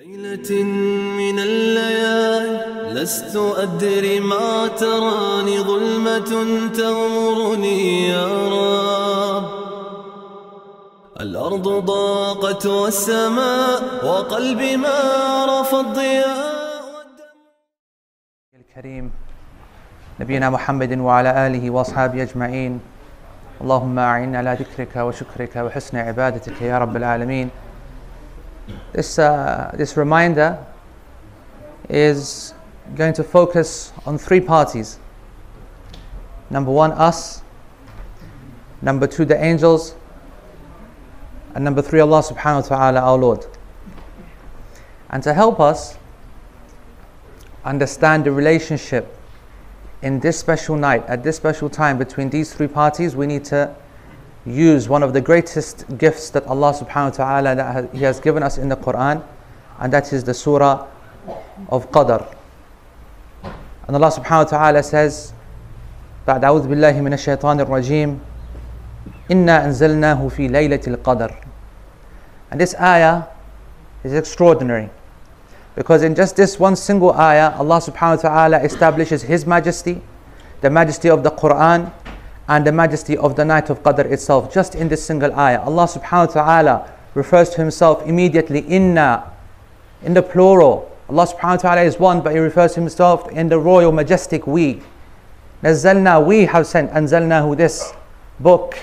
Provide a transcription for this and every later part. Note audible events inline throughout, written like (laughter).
ليلة من الليالي لست أدري ما تراني ظلمة تغمرني رب. الأرض ضاقت والسماء وقلبي ما عرف الضياء الكريم نبينا محمد وعلى آله وأصحابه أجمعين. اللهم أعنا على ذكرك وشكرك وحسن عبادتك يا رب العالمين. This, uh, this reminder is going to focus on three parties. Number one, us. Number two, the angels. And number three, Allah subhanahu wa ta'ala, our Lord. And to help us understand the relationship in this special night, at this special time between these three parties, we need to use one of the greatest gifts that Allah subhanahu wa ta'ala that He has given us in the Quran, and that is the surah of Qadr. And Allah subhanahu wa ta'ala says, بعد أعوذ بالله من الشيطان الرجيم إنا أنزلناه في ليلة القدر And this ayah is extraordinary because in just this one single ayah Allah subhanahu wa ta'ala establishes His majesty, the majesty of the Quran and the majesty of the night of Qadr itself, just in this single ayah. Allah subhanahu wa ta'ala refers to Himself immediately, inna, in the plural. Allah subhanahu wa ta'ala is one, but He refers to Himself in the royal, majestic we. Nazzalna, we have sent, anzalnahu, this book.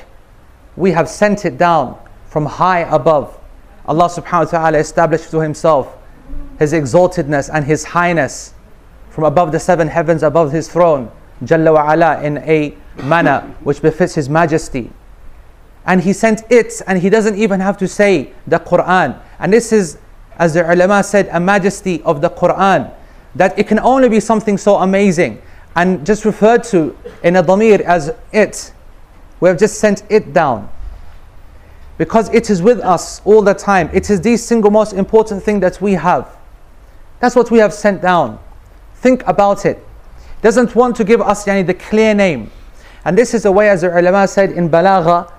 We have sent it down from high above. Allah subhanahu wa ta'ala established to Himself His exaltedness and His highness from above the seven heavens, above His throne. Jalla wa ala in a manner which befits His majesty. And He sent it, and He doesn't even have to say the Quran. And this is, as the ulama said, a majesty of the Quran. That it can only be something so amazing and just referred to in a as it. We have just sent it down. Because it is with us all the time. It is the single most important thing that we have. That's what we have sent down. Think about it doesn't want to give us yani, the clear name. And this is a way, as the ulama said, in balagha,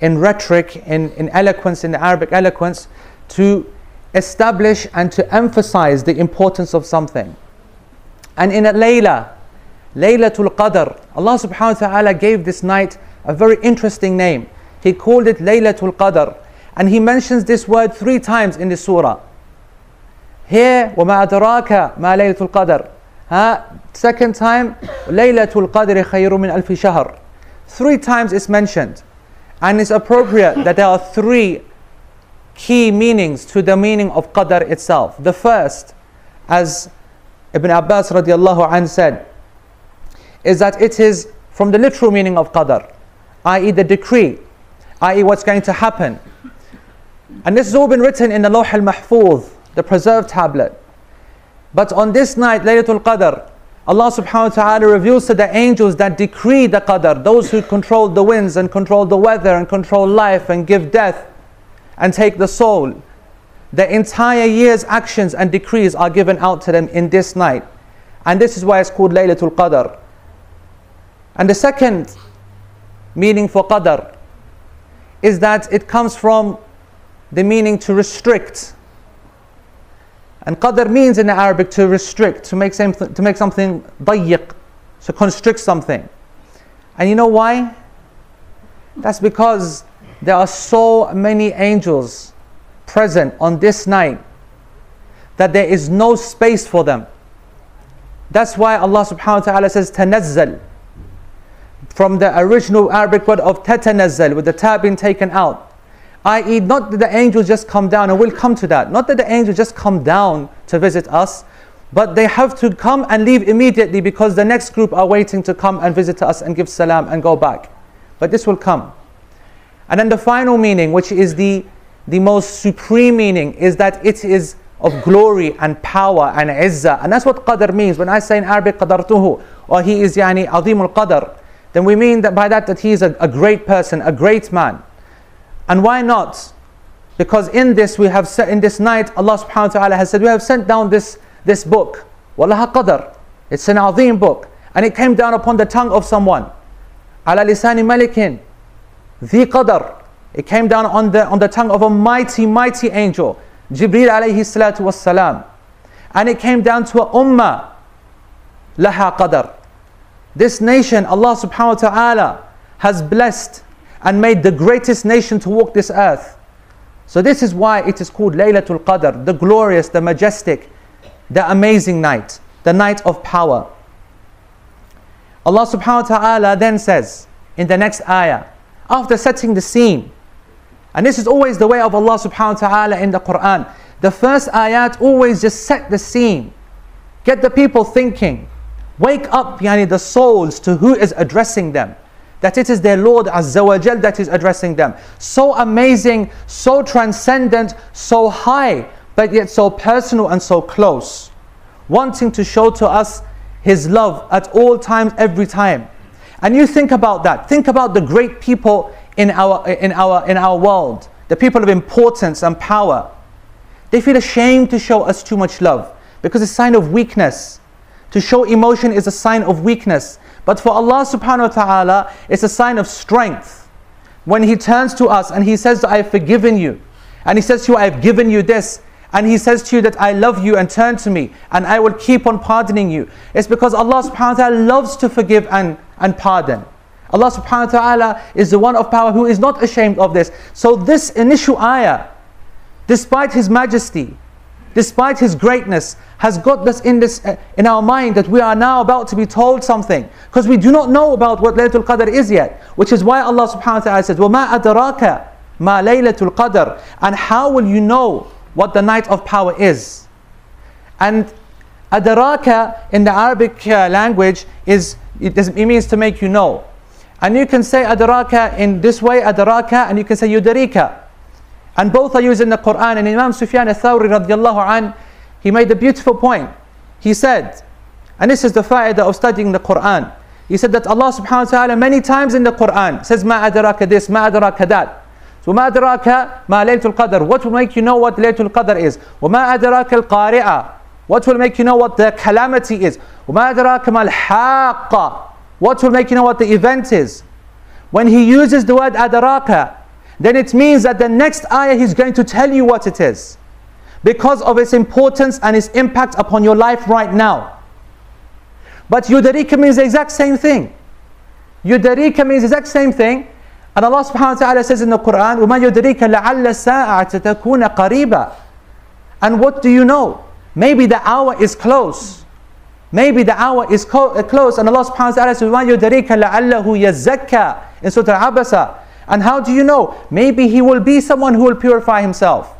in rhetoric, in, in eloquence, in the Arabic eloquence, to establish and to emphasize the importance of something. And in a Layla, Laylatul Qadr, Allah subhanahu wa ta'ala gave this night a very interesting name. He called it Laylatul Qadr. And he mentions this word three times in the surah. Here, وَمَا أَدْرَاكَ مَا لَيْلَةُ الْقَدْرِ uh, second time, Laylatul Qadri khayru min alfi shahr. Three times it's mentioned. And it's appropriate that there are three key meanings to the meaning of Qadr itself. The first, as Ibn Abbas radiallahu anh said, is that it is from the literal meaning of Qadr, i.e. the decree, i.e. what's going to happen. And this has all been written in the Lawh al-Mahfuz, the preserved tablet. But on this night, Laylatul Qadr, Allah subhanahu wa ta'ala reveals to the angels that decree the Qadr, those who control the winds and control the weather and control life and give death and take the soul. The entire year's actions and decrees are given out to them in this night. And this is why it's called Laylatul Qadr. And the second meaning for Qadr is that it comes from the meaning to restrict and qadr means in Arabic to restrict, to make, something, to make something dayiq, to constrict something. And you know why? That's because there are so many angels present on this night that there is no space for them. That's why Allah subhanahu wa ta'ala says tanazzal. From the original Arabic word of tatanazzal, with the ta being taken out i.e., not that the angels just come down, and we'll come to that. Not that the angels just come down to visit us, but they have to come and leave immediately because the next group are waiting to come and visit us and give salam and go back. But this will come. And then the final meaning, which is the, the most supreme meaning, is that it is of glory and power and izzah. And that's what qadr means. When I say in Arabic qadartuhu, or he is yani azimul qadr, then we mean that by that that he is a, a great person, a great man. And why not? Because in this we have set in this night Allah subhanahu wa ta'ala has said we have sent down this this book. Wallaha qadr. It's an azim book. And it came down upon the tongue of someone. Ala lisani malikin. The qadr. It came down on the on the tongue of a mighty, mighty angel. Jibreel alayhi salatu was salam. And it came down to a ummah, laha qadar. This nation, Allah subhanahu wa ta'ala has blessed and made the greatest nation to walk this earth. So this is why it is called Laylatul Qadr, the glorious, the majestic, the amazing night, the night of power. Allah subhanahu wa ta'ala then says in the next ayah, after setting the scene, and this is always the way of Allah subhanahu wa ta'ala in the Quran. The first ayat always just set the scene. Get the people thinking. Wake up yani, the souls to who is addressing them. That it is their Lord Azza that is addressing them. So amazing, so transcendent, so high, but yet so personal and so close. Wanting to show to us His love at all times, every time. And you think about that. Think about the great people in our, in our, in our world, the people of importance and power. They feel ashamed to show us too much love because it's a sign of weakness. To show emotion is a sign of weakness. But for Allah subhanahu wa ta'ala, it's a sign of strength. When He turns to us and He says, I have forgiven you. And He says to you, I have given you this. And He says to you that I love you and turn to me and I will keep on pardoning you. It's because Allah subhanahu wa ta'ala loves to forgive and, and pardon. Allah subhanahu wa ta'ala is the one of power who is not ashamed of this. So this initial ayah, despite His majesty, despite His greatness, has got us in, this, uh, in our mind that we are now about to be told something. Because we do not know about what Laylatul Qadr is yet. Which is why Allah subhanahu wa ta'ala says, وَمَا أَدْرَاكَ مَا لَيْلَةُ الْقَدْرِ And how will you know what the night of power is? And adaraka in the Arabic uh, language is, it, it means to make you know. And you can say adaraka in this way, adaraka, and you can say yudarika. And both are used in the Quran. And Imam Sufyan al-Thawri radiallahu an, he made a beautiful point. He said, and this is the fa'idah of studying the Quran. He said that Allah subhanahu wa ta'ala many times in the Quran says, ma adaraka this, ma adaraka that. So ma adaraka ma laylatul qadr. What will make you know what laylatul qadr is? وما أدراك القارعة. What will make you know what the calamity is? وما أدراك ما الحاقة. What will make you know what the event is? When he uses the word adaraka, then it means that the next ayah he's going to tell you what it is. Because of its importance and its impact upon your life right now. But yudarika means the exact same thing. Yudarika means the exact same thing. And Allah subhanahu wa ta'ala says in the Quran, وَمَا يُدْرِيكَ لَعَلَّ السَّاعَةَ تَكُونَ قَرِيبًا And what do you know? Maybe the hour is close. Maybe the hour is uh, close and Allah subhanahu wa ta'ala says, وَمَا يُدْرِيكَ لَعَلَّهُ يَزَّكَّى in Surah Abasa. and how do you know? Maybe he will be someone who will purify himself.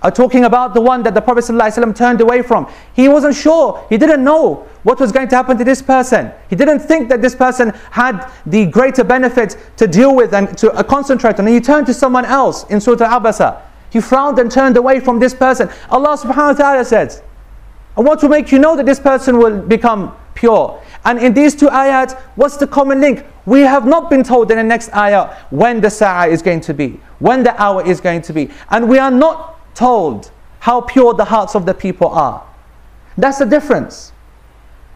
Uh, talking about the one that the Prophet ﷺ turned away from. He wasn't sure. He didn't know what was going to happen to this person. He didn't think that this person had the greater benefit to deal with and to uh, concentrate on. And he turned to someone else in Surah Abasa. He frowned and turned away from this person. Allah subhanahu wa ta'ala says, and what will make you know that this person will become pure? And in these two ayat, what's the common link? We have not been told in the next ayah when the sa'ah is going to be, when the hour is going to be. And we are not told how pure the hearts of the people are. That's the difference.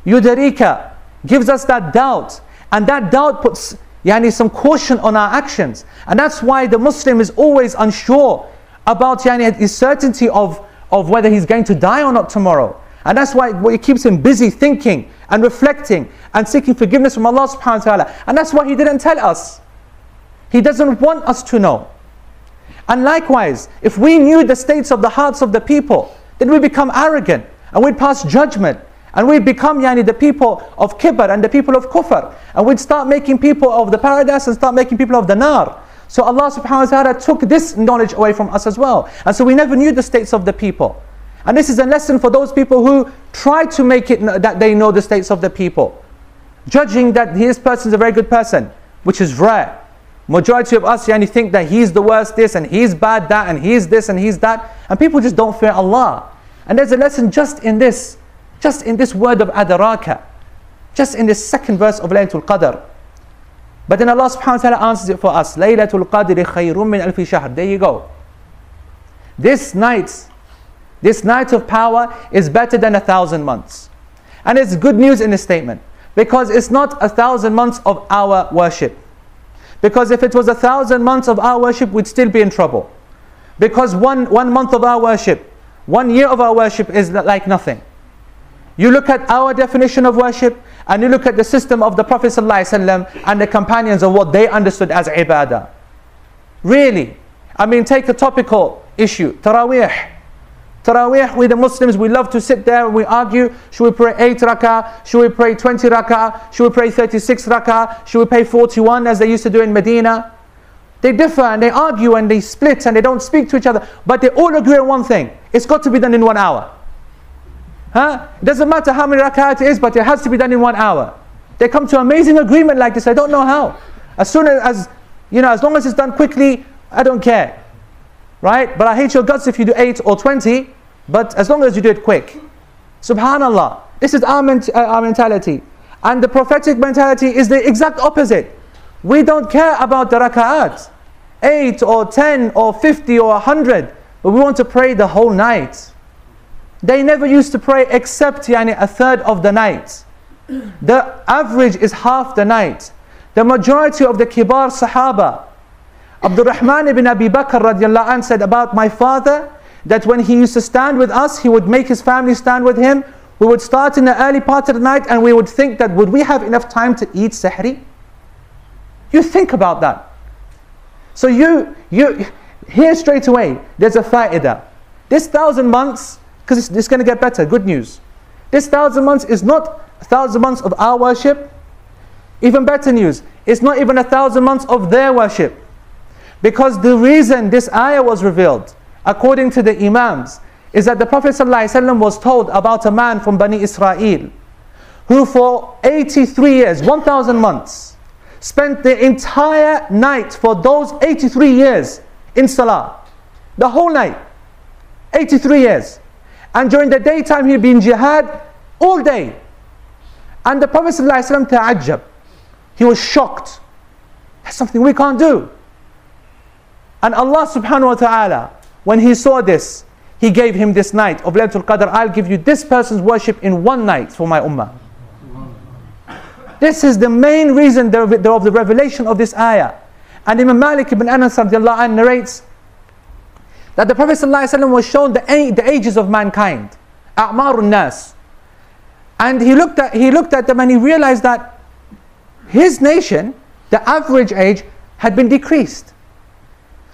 Yudarika gives us that doubt. And that doubt puts yani, some caution on our actions. And that's why the Muslim is always unsure about yani, his certainty of, of whether he's going to die or not tomorrow. And that's why it keeps him busy thinking and reflecting and seeking forgiveness from Allah subhanahu wa ta'ala. And that's why he didn't tell us. He doesn't want us to know. And likewise, if we knew the states of the hearts of the people, then we become arrogant and we'd pass judgment and we'd become yani, the people of kibr and the people of kufr. And we'd start making people of the paradise and start making people of the nar. So Allah subhanahu wa ta'ala took this knowledge away from us as well. And so we never knew the states of the people. And this is a lesson for those people who try to make it that they know the states of the people. Judging that this person is a very good person, which is rare. Majority of us yani, think that he's the worst this and he's bad that and he's this and he's that. And people just don't fear Allah. And there's a lesson just in this, just in this word of adaraka, just in this second verse of Laylatul Qadr. But then Allah subhanahu wa ta'ala answers it for us. Laylatul Qadr khayrun min alfi shahr. There you go. This night this night of power is better than a thousand months. And it's good news in this statement because it's not a thousand months of our worship. Because if it was a thousand months of our worship, we'd still be in trouble. Because one, one month of our worship, one year of our worship is like nothing. You look at our definition of worship and you look at the system of the Prophet ﷺ and the companions of what they understood as ibadah. Really. I mean, take a topical issue, Taraweeh. Taraweeh, we the Muslims, we love to sit there and we argue, should we pray 8 rak'ah, should we pray 20 rak'ah, should we pray 36 rak'ah, should we pray 41 as they used to do in Medina? They differ and they argue and they split and they don't speak to each other, but they all agree on one thing. It's got to be done in one hour. Huh? It doesn't matter how many rak'ah it is, but it has to be done in one hour. They come to amazing agreement like this. I don't know how. As soon as, as you know, as long as it's done quickly, I don't care right? But I hate your guts if you do 8 or 20, but as long as you do it quick. Subhanallah. This is our, ment- uh, our mentality. And the prophetic mentality is the exact opposite. We don't care about the raka'at. 8 or 10 or 50 or a 100. But we want to pray the whole night. They never used to pray except yani, a third of the night. The average is half the night. The majority of the kibar sahaba, Abdul Rahman ibn Abi Bakr radiallahu anh said about my father that when he used to stand with us, he would make his family stand with him. We would start in the early part of the night and we would think that would we have enough time to eat sahri? You think about that. So you, you here straight away, there's a fa'idah. This thousand months, because it's, it's going to get better, good news. This thousand months is not a thousand months of our worship. Even better news, it's not even a thousand months of their worship. Because the reason this ayah was revealed, according to the Imams, is that the Prophet ﷺ was told about a man from Bani Israel who for 83 years, 1,000 months, spent the entire night for those 83 years in Salah. The whole night. 83 years. And during the daytime he'd be in jihad all day. And the Prophet ﷺ ta'ajjab. He was shocked. That's something we can't do. And Allah subhanahu wa ta'ala, when He saw this, He gave him this night of Laylatul Qadr. I'll give you this person's worship in one night for my ummah. This is the main reason of the revelation of this ayah. And Imam Malik ibn Anas narrates that the Prophet ﷺ was shown the, the ages of mankind. A'marun nas. And he looked at he looked at them and he realized that his nation, the average age, had been decreased.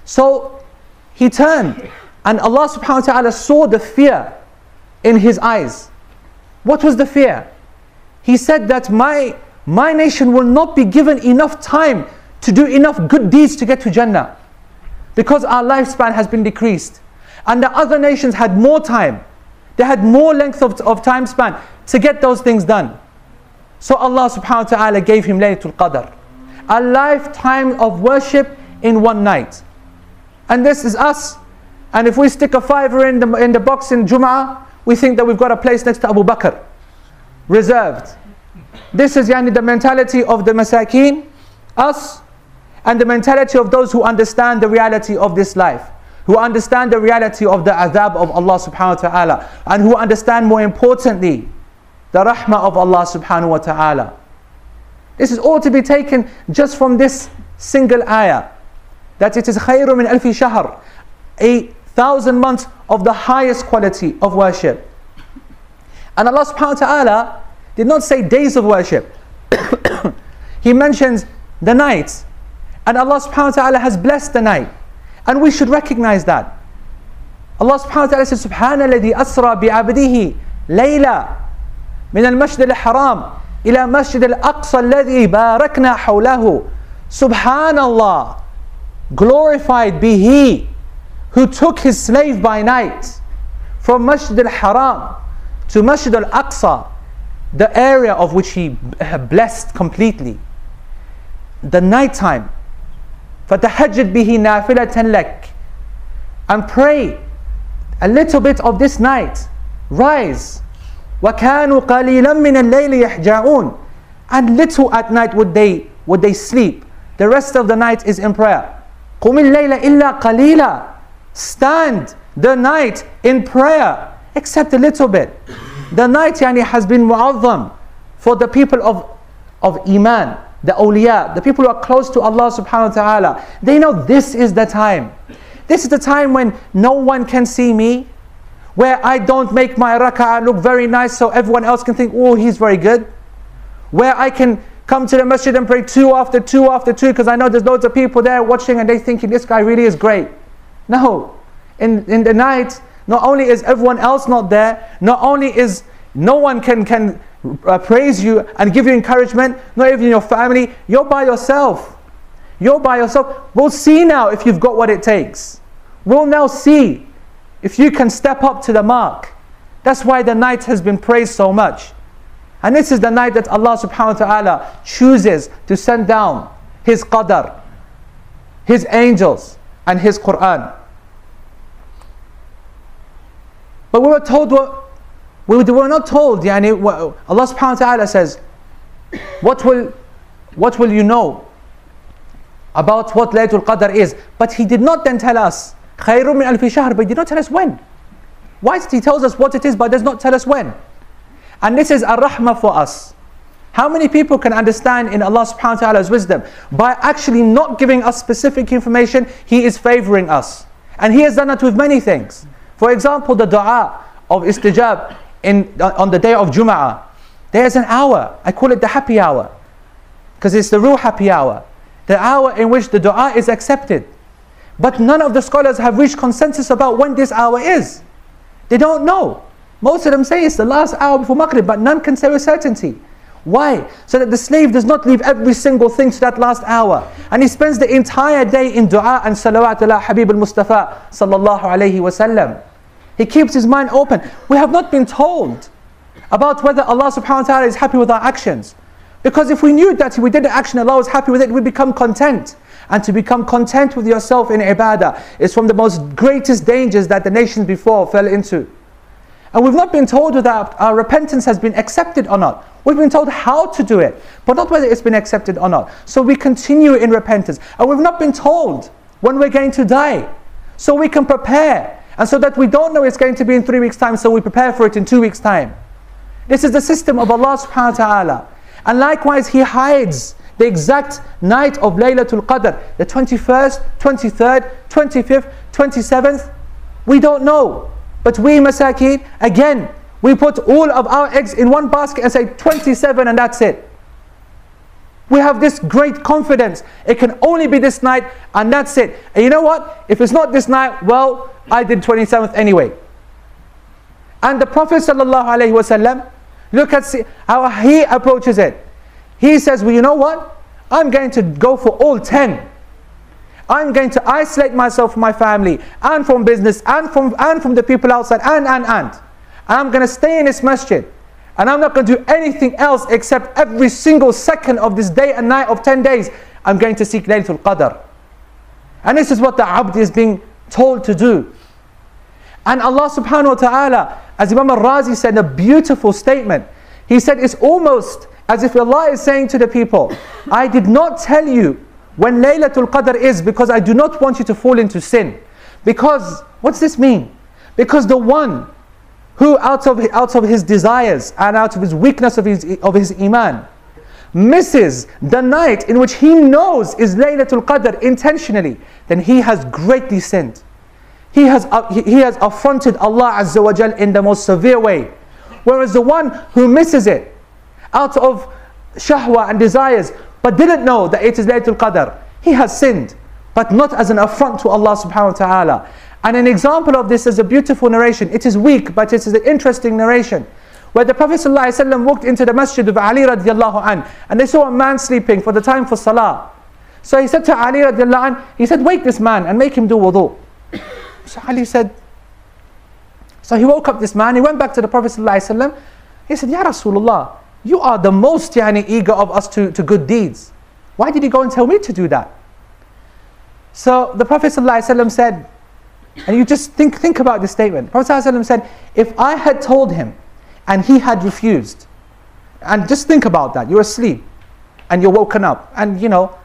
So he turned and Allah subhanahu wa ta'ala saw the fear in his eyes. What was the fear? He said that my, my nation will not be given enough time to do enough good deeds to get to Jannah. Because our lifespan has been decreased. And the other nations had more time. They had more length of, of time span to get those things done. So Allah subhanahu wa ta'ala gave him Laylatul Qadr. A lifetime of worship in one night. And this is us. And if we stick a fiver in the, in the box in Jum'ah, we think that we've got a place next to Abu Bakr. Reserved. This is yani, the mentality of the masakeen, us, and the mentality of those who understand the reality of this life. Who understand the reality of the adhab of Allah subhanahu wa ta'ala. And who understand more importantly, the rahmah of Allah subhanahu wa ta'ala. This is all to be taken just from this single ayah that it is khayru min alfi shahr, a thousand months of the highest quality of worship. And Allah subhanahu wa ta'ala did not say days of worship. (coughs) he mentions the night. And Allah subhanahu wa ta'ala has blessed the night. And we should recognize that. Allah subhanahu wa ta'ala says, سبحان الذي أسرى بعبده ليلة من المسجد الحرام إلى مسجد الأقصى الذي باركنا حوله سبحان الله Glorified be He who took His slave by night from Masjid al-Haram to Masjid al-Aqsa, the area of which He blessed completely. The night time. فَتَحَجَّدْ بِهِ نَافِلَةً لَكَ And pray a little bit of this night. Rise. وَكَانُوا قَلِيلًا مِنَ اللَّيْلِ يَحْجَعُونَ And little at night would they, would they sleep. The rest of the night is in prayer. قُمِ اللَّيْلَ إِلَّا قَلِيلًا Stand the night in prayer, except a little bit. The night yani, has been mu'azzam for the people of, of Iman, the awliya, the people who are close to Allah subhanahu wa ta'ala. They know this is the time. This is the time when no one can see me, where I don't make my rak'ah look very nice so everyone else can think, oh, he's very good. Where I can come to the masjid and pray two after two after two because I know there's loads of people there watching and they thinking this guy really is great. No. In, in the night, not only is everyone else not there, not only is no one can, can uh, praise you and give you encouragement, not even your family, you're by yourself. You're by yourself. We'll see now if you've got what it takes. We'll now see if you can step up to the mark. That's why the night has been praised so much. And this is the night that Allah subhanahu wa ta'ala chooses to send down His qadr, His angels, and His Quran. But we were told what we were not told, yani, Allah subhanahu wa ta'ala says, what will, what will you know about what Laylatul Qadr is? But He did not then tell us, خَيْرٌ مِنْ أَلْفِ شَهْرٍ But He did not tell us when. Why did He tells us what it is but does not tell us when? And this is a rahmah for us. How many people can understand in Allah subhanahu wa ta'ala's wisdom? By actually not giving us specific information, He is favoring us. And He has done that with many things. For example, the dua of istijab in, uh, on the day of Jum'ah, there's an hour. I call it the happy hour. Because it's the real happy hour. The hour in which the dua is accepted. But none of the scholars have reached consensus about when this hour is. They don't know. Most of them say it's the last hour before Maghrib, but none can say with certainty. Why? So that the slave does not leave every single thing to that last hour. And he spends the entire day in dua and salawat ala Habib al-Mustafa sallallahu alayhi wasallam. He keeps his mind open. We have not been told about whether Allah subhanahu wa ta'ala is happy with our actions. Because if we knew that if we did the action, Allah was happy with it, we become content. And to become content with yourself in ibadah is from the most greatest dangers that the nations before fell into. And we've not been told whether our repentance has been accepted or not. We've been told how to do it, but not whether it's been accepted or not. So we continue in repentance. And we've not been told when we're going to die. So we can prepare and so that we don't know it's going to be in three weeks' time, so we prepare for it in two weeks' time. This is the system of Allah subhanahu wa ta'ala. And likewise, He hides the exact night of Laylatul Qadr, the 21st, 23rd, 25th, 27th. We don't know. But we masakeen, again, we put all of our eggs in one basket and say 27 and that's it. We have this great confidence. It can only be this night and that's it. And you know what? If it's not this night, well, I did 27th anyway. And the Prophet ﷺ, look at how he approaches it. He says, well, you know what? I'm going to go for all 10. I'm going to isolate myself from my family and from business and from, and from the people outside and, and, and. And I'm going to stay in this masjid. And I'm not going to do anything else except every single second of this day and night of 10 days, I'm going to seek Laylatul Qadr. And this is what the abd is being told to do. And Allah subhanahu wa ta'ala, as Imam al-Razi said a beautiful statement, he said it's almost as if Allah is saying to the people, I did not tell you when Laylatul Qadr is because I do not want you to fall into sin. Because, what's this mean? Because the one who out of, out of his desires and out of his weakness of his, of his iman misses the night in which he knows is Laylatul Qadr intentionally, then he has greatly sinned. He has, uh, he, has affronted Allah Azza wa Jal in the most severe way. Whereas the one who misses it out of shahwa and desires, but didn't know that it is Laylatul Qadr, he has sinned, but not as an affront to Allah subhanahu wa ta'ala. And an example of this is a beautiful narration. It is weak, but it is an interesting narration. Where the Prophet ﷺ walked into the masjid of Ali radiallahu an, and they saw a man sleeping for the time for salah. So he said to Ali radiallahu an, he said, wake this man and make him do wudu. (coughs) So Ali said, so he woke up this man, he went back to the Prophet ﷺ, he said, Ya Rasulullah, you are the most yani, eager of us to, to good deeds. Why did he go and tell me to do that? So the Prophet ﷺ said, and you just think, think about this statement. Prophet ﷺ said, if I had told him and he had refused, and just think about that, you're asleep and you're woken up. And you know,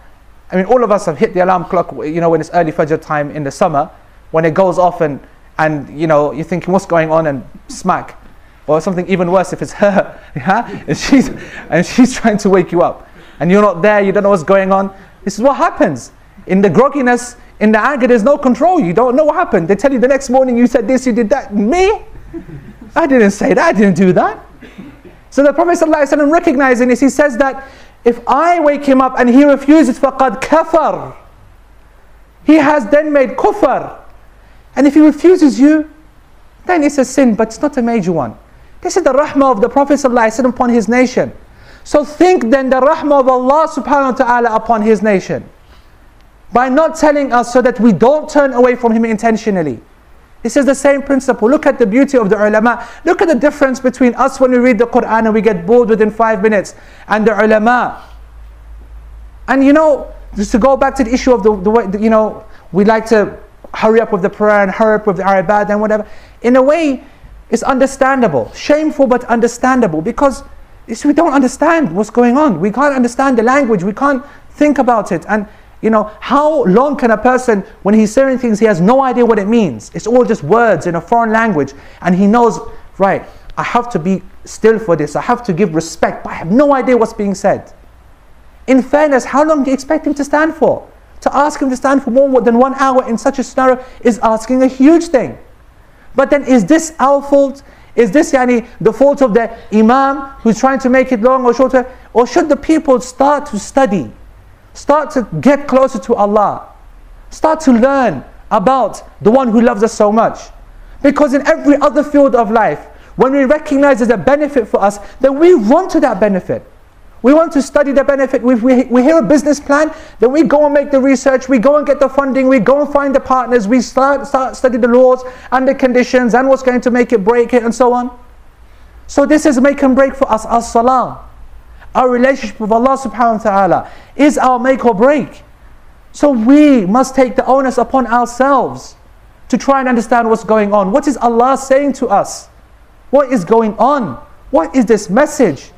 I mean, all of us have hit the alarm clock, you know, when it's early Fajr time in the summer, when it goes off and, and you know, you're thinking, what's going on? And smack. Or something even worse if it's her, (laughs) yeah? and, she's, and she's (laughs) trying to wake you up. And you're not there, you don't know what's going on. This is what happens. In the grogginess, in the anger, there's no control. You don't know what happened. They tell you the next morning you said this, you did that. Me? (laughs) I didn't say that, I didn't do that. So the Prophet ﷺ recognizing this, he says that if I wake him up and he refuses, faqad kafar. He has then made kufr. And if he refuses you, then it's a sin, but it's not a major one. This is the rahmah of the Prophet ﷺ upon his nation. So think then the rahmah of Allah subhanahu wa ta'ala upon his nation. By not telling us so that we don't turn away from him intentionally. This is the same principle. Look at the beauty of the ulama. Look at the difference between us when we read the Quran and we get bored within five minutes and the ulama. And you know, just to go back to the issue of the, the way, you know, we like to hurry up with the prayer and hurry up with the ibadah and whatever. In a way, it's understandable. Shameful but understandable because we don't understand what's going on. We can't understand the language. We can't think about it. And you know, how long can a person, when he's saying things, he has no idea what it means. It's all just words in a foreign language. And he knows, right, I have to be still for this. I have to give respect, but I have no idea what's being said. In fairness, how long do you expect him to stand for? To ask him to stand for more than one hour in such a scenario is asking a huge thing. But then is this our fault? Is this yani, the fault of the imam who's trying to make it long or shorter? Or should the people start to study? Start to get closer to Allah. Start to learn about the one who loves us so much. Because in every other field of life, when we recognize there's a benefit for us, then we run to that benefit. We want to study the benefit. We, we, hear a business plan, then we go and make the research, we go and get the funding, we go and find the partners, we start, start study the laws and the conditions and what's going to make it, break it, and so on. So this is make and break for us, as salah. Our relationship with Allah subhanahu wa ta'ala is our make or break. So we must take the onus upon ourselves to try and understand what's going on. What is Allah saying to us? What is going on? What is this message?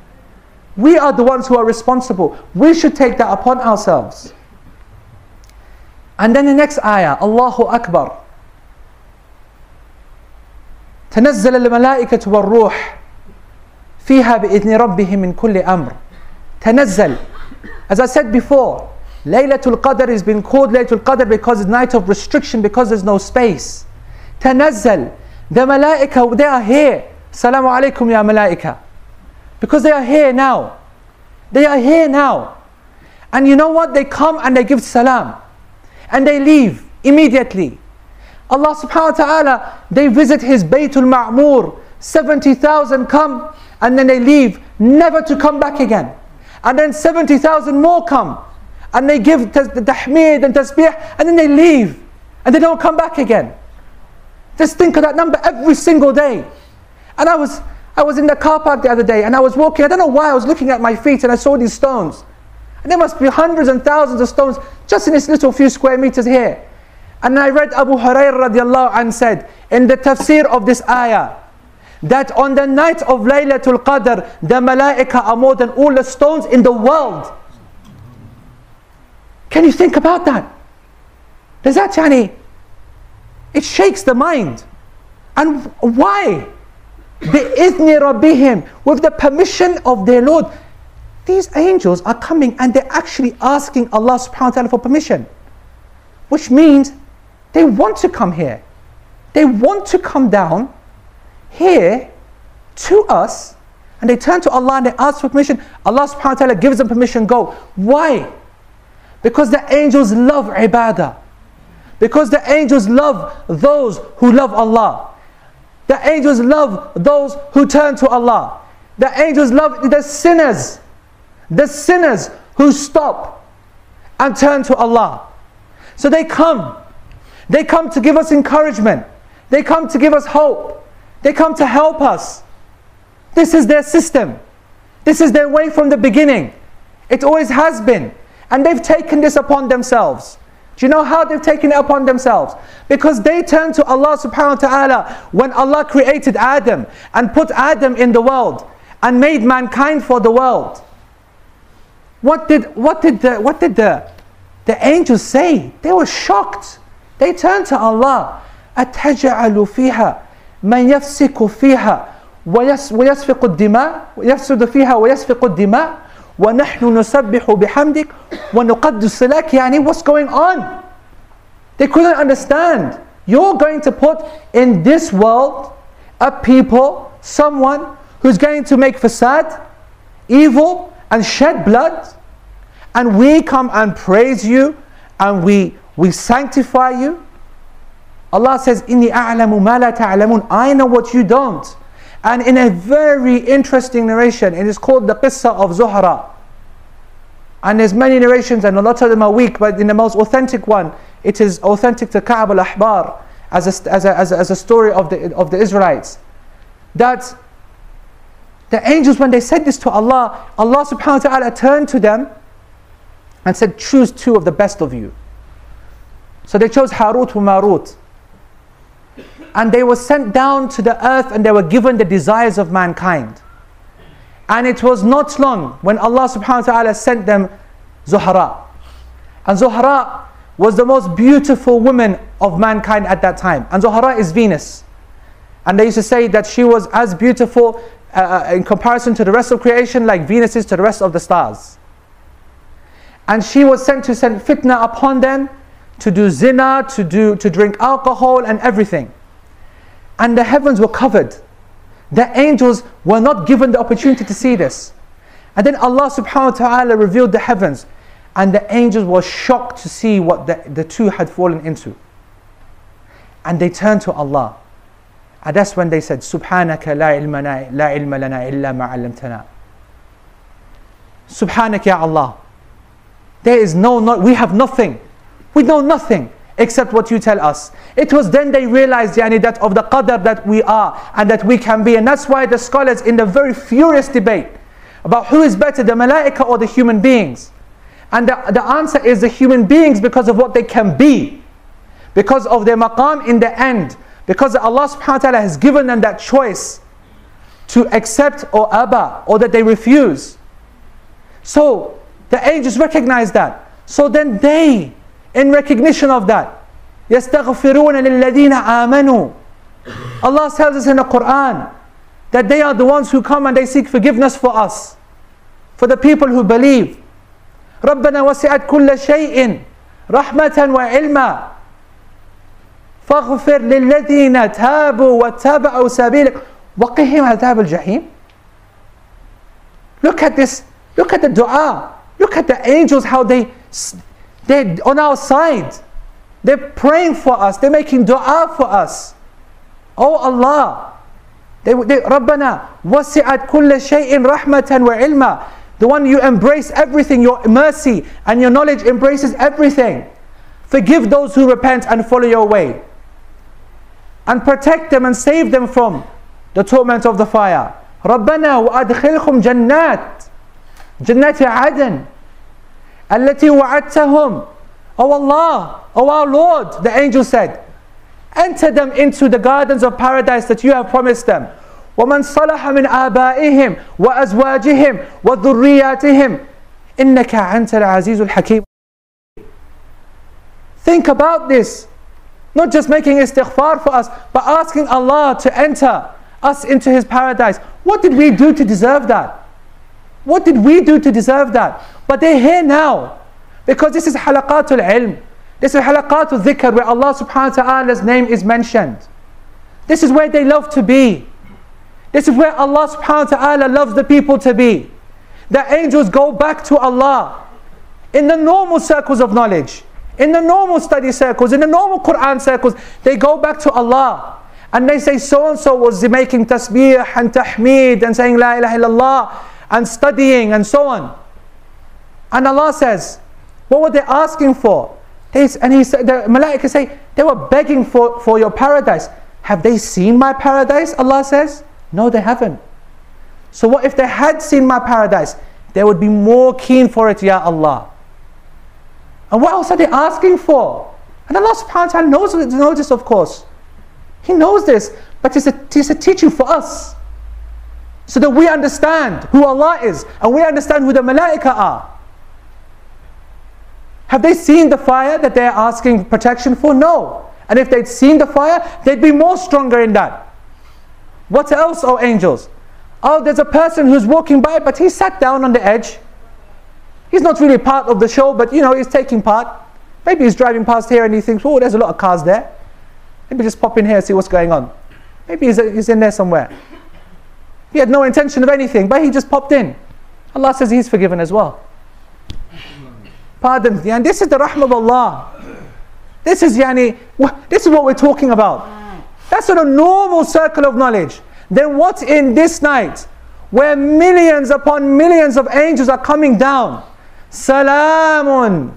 We are the ones who are responsible. We should take that upon ourselves. And then the next ayah, Allahu Akbar. تنزل الملائكة والروح فيها بإذن ربهم من كل أمر تنزل as I said before Laylatul Qadr has been called Laylatul Qadr because it's night of restriction because there's no space تنزل the malaika they are here Salamu alaikum ya malaika because they are here now. They are here now. And you know what? They come and they give salam. And they leave immediately. Allah subhanahu wa ta'ala they visit his Baytul Ma'mur. 70,000 come and then they leave never to come back again. And then 70,000 more come and they give the tahmid and tasbih and then they leave and they don't come back again. Just think of that number every single day. And I was, I was in the car park the other day and I was walking, I don't know why, I was looking at my feet and I saw these stones. And there must be hundreds and thousands of stones just in this little few square meters here. And I read Abu Hurairah radiallahu anh said in the tafsir of this ayah, that on the night of Laylatul Qadr, the malaika are more than all the stones in the world. Can you think about that? Does that, yani, it shakes the mind. And why? بِإِذْنِ رَبِّهِمْ With the permission of their Lord. These angels are coming and they're actually asking Allah subhanahu wa ta'ala for permission. Which means they want to come here. They want to come down here to us and they turn to Allah and they ask for permission, Allah subhanahu wa ta'ala gives them permission, go. Why? Because the angels love ibadah. Because the angels love those who love Allah. The angels love those who turn to Allah. The angels love the sinners. The sinners who stop and turn to Allah. So they come. They come to give us encouragement. They come to give us hope. They come to help us. This is their system. This is their way from the beginning. It always has been. And they've taken this upon themselves. Do you know how they've taken it upon themselves? Because they turned to Allah subhanahu wa ta'ala when Allah created Adam and put Adam in the world and made mankind for the world. What did, what did, the, what did the, the angels say? They were shocked. They turned to Allah. أَتَجَعَلُ فِيهَا من يفسك فيها ويسفق الدماء يفسد فيها ويسفق الدماء ونحن نسبح بحمدك ونقدس لك يعني what's going on They couldn't understand. You're going to put in this world a people, someone who's going to make fasad, evil, and shed blood, and we come and praise you, and we, we sanctify you. Allah says, Inni a'lamu ma la ta'lamun. I know what you don't. And in a very interesting narration, it is called the Qissa of Zuhra. And there's many narrations and a lot of them are weak, but in the most authentic one, it is authentic to Ka'b al-Ahbar as a, as, a, as, a, as a story of the, of the Israelites. That the angels, when they said this to Allah, Allah subhanahu wa ta'ala turned to them and said, choose two of the best of you. So they chose Harut and Marut. And they were sent down to the earth and they were given the desires of mankind. And it was not long when Allah subhanahu wa ta'ala sent them Zuhra. And Zuhra was the most beautiful woman of mankind at that time. And Zuhra is Venus. And they used to say that she was as beautiful uh, uh, in comparison to the rest of creation like Venus is to the rest of the stars. And she was sent to send fitna upon them, to do zina, to, do, to drink alcohol and everything. And the heavens were covered the angels were not given the opportunity to see this. And then Allah subhanahu wa ta'ala revealed the heavens. And the angels were shocked to see what the, the two had fallen into. And they turned to Allah. And that's when they said, Subhanaka la ilma, la ilma lana illa ma allamtana. Subhanak ya Allah. There is no, no, we have nothing. We know nothing except what you tell us. It was then they realized yani, that of the qadr that we are and that we can be. And that's why the scholars in the very furious debate about who is better, the malaika or the human beings. And the, the answer is the human beings because of what they can be. Because of their maqam in the end. Because Allah subhanahu wa ta'ala has given them that choice to accept or abba or that they refuse. So the angels recognize that. So then they in recognition of that. يَسْتَغْفِرُونَ لِلَّذِينَ آمَنُوا Allah tells us in the Quran that they are the ones who come and they seek forgiveness for us, for the people who believe. رَبَّنَا وَسِعَتْ كُلَّ شَيْءٍ رَحْمَةً وَعِلْمًا فاغفر للذين تابوا واتبعوا سبيلك وقهم عذاب الجحيم Look at this, look at the dua, look at the angels how they they're on our side. They're praying for us. They're making dua for us. Oh Allah. They, they, ربنا وسعت كل شيء رحمة وعلما. The one you embrace everything, your mercy and your knowledge embraces everything. Forgive those who repent and follow your way. And protect them and save them from the torment of the fire. ربنا وأدخلهم جنات جنات عدن التي وعدتهم Oh Allah, oh our Lord, the angel said, enter them into the gardens of paradise that you have promised them. ومن صلح من آبائهم وأزواجهم وذرياتهم إنك أنت العزيز الحكيم Think about this. Not just making istighfar for us, but asking Allah to enter us into His paradise. What did we do to deserve that? What did we do to deserve that? But they're here now. Because this is halaqatul ilm. This is halaqatul dhikr where Allah subhanahu wa ta'ala's name is mentioned. This is where they love to be. This is where Allah subhanahu wa ta'ala loves the people to be. The angels go back to Allah in the normal circles of knowledge, in the normal study circles, in the normal Quran circles. They go back to Allah and they say so and so was making tasbih and tahmeed and saying la ilaha illallah and studying and so on. And Allah says, what were they asking for? And he said, the Malaika say, they were begging for, for your paradise. Have they seen my paradise? Allah says, no, they haven't. So what if they had seen my paradise? They would be more keen for it, Ya Allah. And what else are they asking for? And Allah subhanahu wa ta'ala knows, knows this, of course. He knows this, but it's a, it's a teaching for us so that we understand who Allah is and we understand who the malaika are. Have they seen the fire that they're asking protection for? No. And if they'd seen the fire, they'd be more stronger in that. What else, oh angels? Oh, there's a person who's walking by, but he sat down on the edge. He's not really part of the show, but you know, he's taking part. Maybe he's driving past here and he thinks, oh, there's a lot of cars there. Maybe just pop in here and see what's going on. Maybe he's, he's in there somewhere. He had no intention of anything, but he just popped in. Allah says he's forgiven as well. Pardon. And this is the rahmah of Allah. This is yani, this is what we're talking about. That's not a normal circle of knowledge. Then what in this night, where millions upon millions of angels are coming down? Salamun.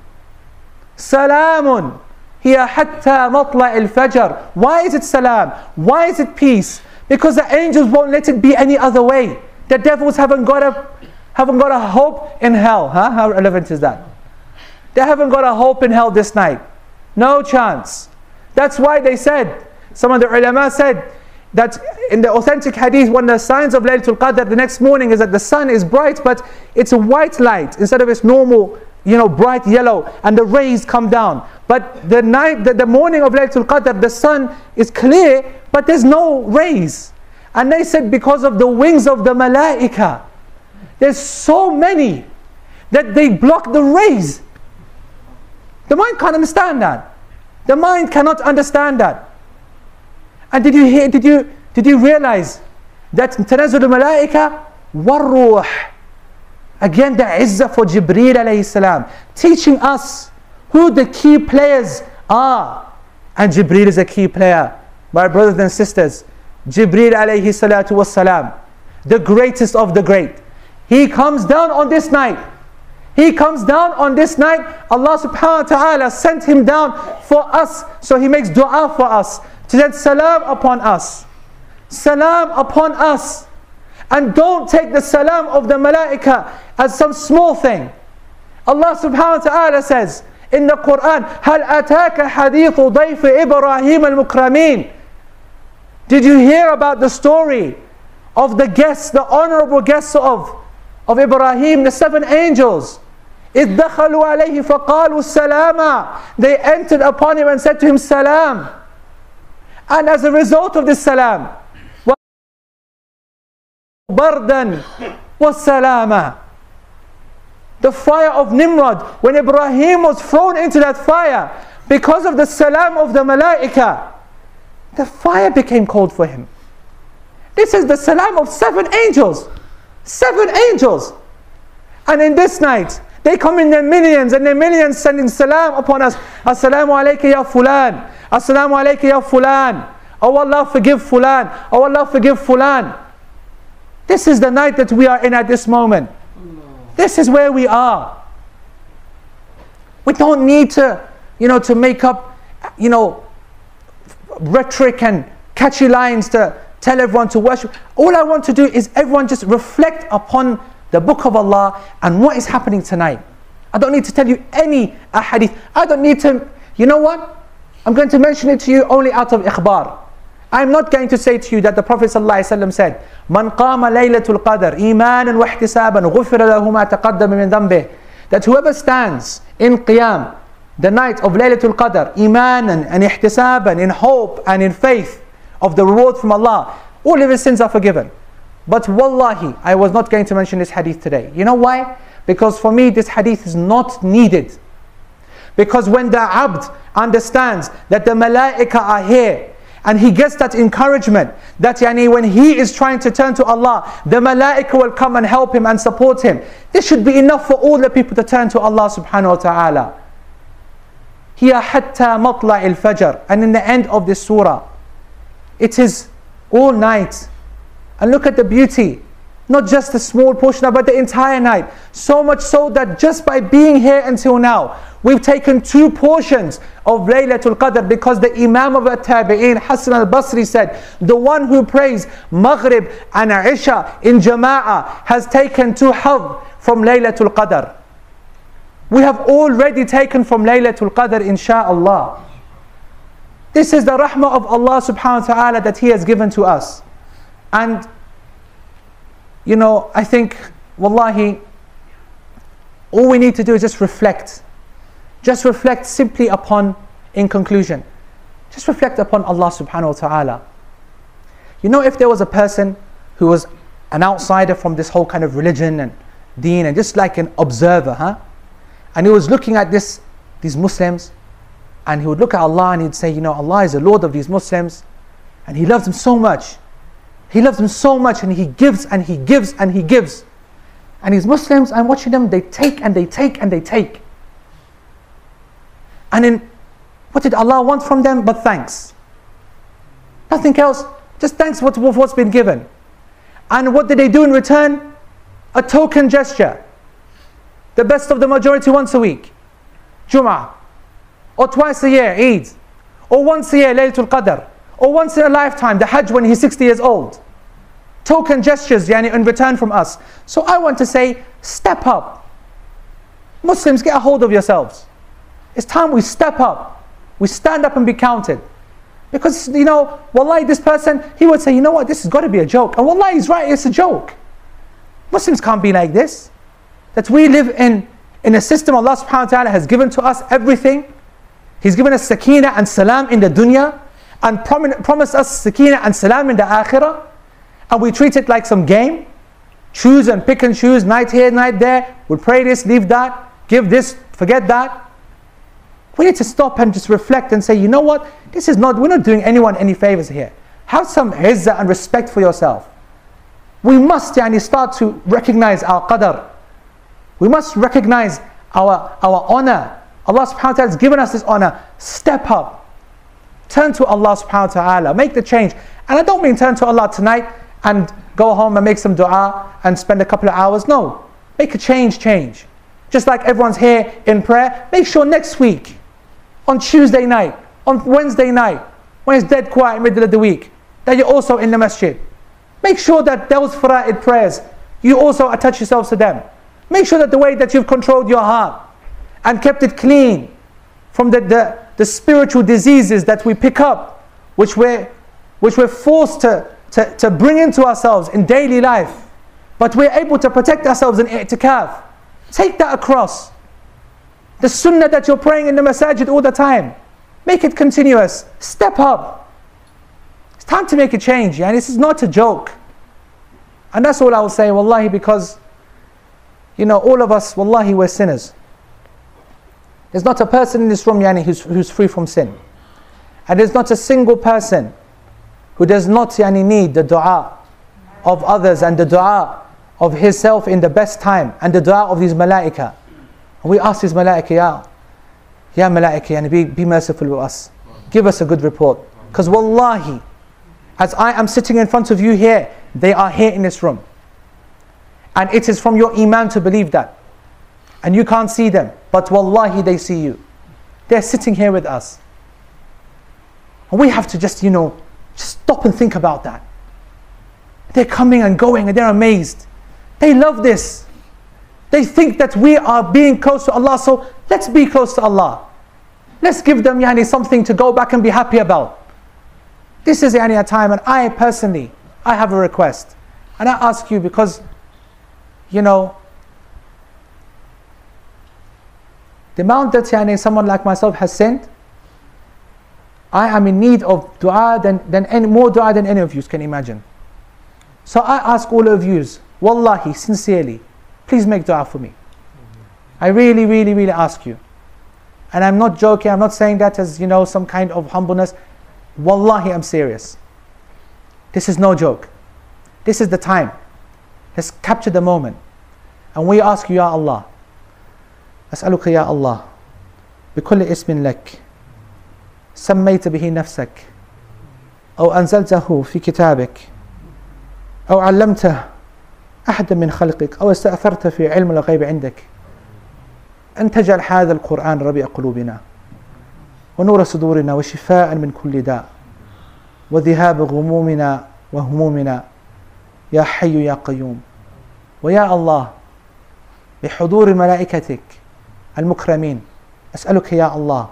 Salamun. Here hatta matla al-fajr. Why is it salam? Why is it peace? Because the angels won't let it be any other way. The devils haven't got a haven't got a hope in hell. Huh? How relevant is that? They haven't got a hope in hell this night. No chance. That's why they said, some of the ulama said, that in the authentic hadith, one of the signs of Laylatul Qadr the next morning is that the sun is bright, but it's a white light instead of its normal, you know, bright yellow, and the rays come down. But the night, the, the morning of Laylatul Qadr, the sun is clear, but there's no rays. And they said because of the wings of the malaika, there's so many that they block the rays. The mind can't understand that. The mind cannot understand that. And did you hear, did you, did you realize that تنزل الملائكة والروح Again the izzah for Jibreel alayhi salam teaching us who the key players are. And Jibreel is a key player. My brothers and sisters, Jibreel alayhi salatu was salam, the greatest of the great. He comes down on this night. He comes down on this night. Allah subhanahu wa ta'ala sent him down for us. So he makes dua for us. To send salam upon us. Salam upon us. And don't take the salam of the malaika as some small thing. Allah subhanahu wa ta'ala says in the Quran, هل أتاك حديث ضيف إبراهيم المكرمين Did you hear about the story of the guests, the honorable guests of of Ibrahim, the seven angels. إِذْ دَخَلُوا عَلَيْهِ فَقَالُوا السَّلَامَ They entered upon him and said to him, Salam. And as a result of this salam, bardan salama. The fire of Nimrod, when Ibrahim was thrown into that fire, because of the salam of the malaika, the fire became cold for him. This is the salam of seven angels. Seven angels. And in this night, they come in their millions and their millions sending salam upon us. Assalamu alaikum ya fulan. Assalamu alaikum ya fulan. Oh Allah forgive fulan. Oh Allah forgive fulan. This is the night that we are in at this moment. This is where we are. We don't need to, you know, to make up, you know, rhetoric and catchy lines to tell everyone to worship. All I want to do is everyone just reflect upon the book of Allah and what is happening tonight. I don't need to tell you any ahadith. I don't need to, you know what? I'm going to mention it to you only out of ikhbar. I'm not going to say to you that the Prophet ﷺ said, Man qama laylatul qadr iman wa ihtisaban ghufira lahu ma taqaddama min dhanbih. That whoever stands in qiyam, the night of Laylatul Qadr, iman and ihtisaban, in hope and in faith of the reward from Allah, all of his sins are forgiven. But wallahi, I was not going to mention this hadith today. You know why? Because for me, this hadith is not needed. Because when the abd understands that the malaika are here and he gets that encouragement that yani, when he is trying to turn to Allah, the malaika will come and help him and support him. This should be enough for all the people to turn to Allah subhanahu wa ta'ala. Here hatta matla al-fajr. And in the end of this surah, it is all night. And look at the beauty. Not just a small portion but the entire night. So much so that just by being here until now, we've taken two portions of Laylatul Qadr because the Imam of At-Tabi'in, Hassan al-Basri said, the one who prays Maghrib and Isha in Jama'ah has taken two hadh from Laylatul Qadr. We have already taken from Laylatul Qadr, insha'Allah. This is the rahmah of Allah subhanahu wa ta'ala that He has given to us. And, you know, I think, wallahi, all we need to do is just reflect. Just reflect simply upon, in conclusion, just reflect upon Allah subhanahu wa ta'ala. You know, if there was a person who was an outsider from this whole kind of religion and deen and just like an observer, huh? And he was looking at this, these Muslims and he would look at Allah and he'd say, You know, Allah is the Lord of these Muslims and He loves them so much. He loves them so much and He gives and He gives and He gives. And these Muslims, I'm watching them, they take and they take and they take. And then, what did Allah want from them but thanks? Nothing else, just thanks for what's been given. And what did they do in return? A token gesture. The best of the majority once a week. Jum'ah. Or twice a year, Eid. Or once a year, Laylatul Qadr. Or once in a lifetime, the Hajj when he's 60 years old. Token gestures, yani, in return from us. So I want to say, step up. Muslims, get a hold of yourselves. It's time we step up. We stand up and be counted. Because, you know, wallahi, this person, he would say, you know what, this has got to be a joke. And wallahi, he's right, it's a joke. Muslims can't be like this. That we live in, in a system Allah subhanahu wa ta'ala has given to us everything. He's given us sakina and salam in the dunya and prom- promised us sakina and salam in the akhirah. And we treat it like some game. Choose and pick and choose, night here, night there. We pray this, leave that, give this, forget that. We need to stop and just reflect and say, you know what? This is not, we're not doing anyone any favors here. Have some izzah and respect for yourself. We must yani, start to recognize our qadr. We must recognize our, our honor. Allah subhanahu wa ta'ala has given us this honor. Step up. Turn to Allah subhanahu wa ta'ala. Make the change. And I don't mean turn to Allah tonight and go home and make some dua and spend a couple of hours. No. Make a change, change. Just like everyone's here in prayer, make sure next week on Tuesday night, on Wednesday night, when it's dead quiet middle of the week, that you're also in the masjid. Make sure that those fara'id prayers, you also attach yourselves to them. Make sure that the way that you've controlled your heart and kept it clean from the, the, the spiritual diseases that we pick up, which we're, which we're forced to, to, to bring into ourselves in daily life, but we're able to protect ourselves in i'tikaf. Take that across. The sunnah that you're praying in the masajid all the time, make it continuous. Step up. It's time to make a change, and this is not a joke. And that's all I will say, wallahi, because you know, all of us, wallahi, we're sinners. There's not a person in this room, yani, who's, who's free from sin. And there's not a single person who does not yani, need the dua of others and the dua of himself in the best time and the dua of these malaika. And we ask these malaika, Ya, ya malaika, yani, be, be merciful with us. Give us a good report. Because wallahi, as I am sitting in front of you here, they are here in this room. And it is from your iman to believe that. And you can't see them, but wallahi they see you. They're sitting here with us. And we have to just, you know, just stop and think about that. They're coming and going and they're amazed. They love this. They think that we are being close to Allah, so let's be close to Allah. Let's give them yani, something to go back and be happy about. This is yani, a time, and I personally, I have a request. And I ask you because, you know, the amount that yani, someone like myself has sent, I am in need of dua than, than any, more dua than any of you can imagine. So I ask all of you, wallahi, sincerely, please make dua for me. I really, really, really ask you. And I'm not joking, I'm not saying that as, you know, some kind of humbleness. Wallahi, I'm serious. This is no joke. This is the time. Let's capture the moment. And we ask you, Ya Allah. أسألك يا الله بكل اسم لك سميت به نفسك أو أنزلته في كتابك أو علمته أحدا من خلقك أو استأثرت في علم الغيب عندك. أن تجعل هذا القرآن ربيع قلوبنا ونور صدورنا وشفاء من كل داء وذهاب غمومنا وهمومنا يا حي يا قيوم. ويا الله بحضور ملائكتك المكرمين. أسألك يا الله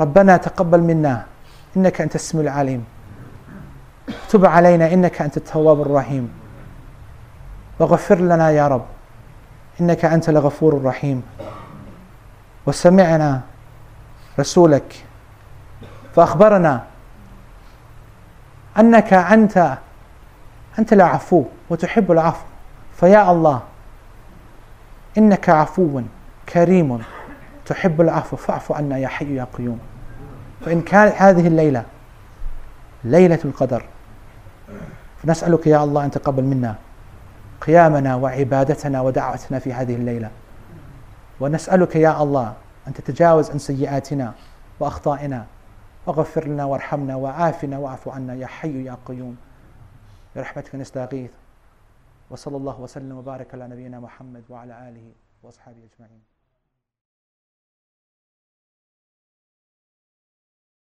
ربنا تقبل منا إنك أنت السميع العليم. تب علينا إنك أنت التواب الرحيم. واغفر لنا يا رب إنك أنت الغفور الرحيم. وسمعنا رسولك فأخبرنا أنك أنت أنت العفو وتحب العفو. فيا الله إنك عفو. كريم. تحب العفو فاعف عنا يا حي يا قيوم. فإن كانت هذه الليلة ليلة القدر فنسألك يا الله أن تقبل منا قيامنا وعبادتنا ودعوتنا في هذه الليلة. ونسألك يا الله أن تتجاوز عن سيئاتنا وأخطائنا. واغفر لنا وارحمنا وعافنا واعف عنا يا حي يا قيوم. برحمتك نستغيث وصلى الله وسلم وبارك على نبينا محمد وعلى آله وأصحابه أجمعين.